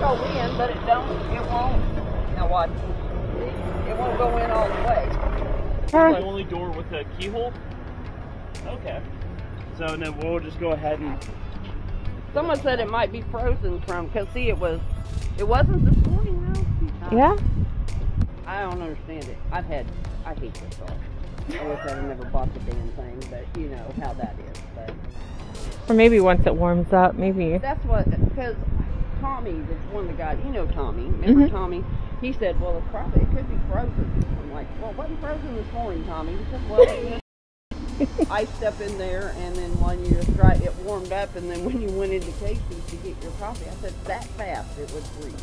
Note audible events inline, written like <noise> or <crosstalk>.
go in, but it don't. It won't. Now watch. It won't go in all the way. The only door with the keyhole? Okay. So and then we'll just go ahead and Someone said it might be frozen from, cause see, it was, it wasn't this morning though. Yeah? I don't understand it. I've had, I hate this car. I wish I'd never bought the damn thing, but you know how that is. But Or maybe once it warms up, maybe. that's what, because Tommy, the one of the guys, you know Tommy, remember Mhm. Tommy? He said, well, it's probably, it could be frozen. I'm like, well, it wasn't frozen this morning, Tommy. He said, well, <laughs> iced up in there, and then when you just dry, it warmed up, and then when you went into Casey's to get your coffee, I said, that fast it would freeze.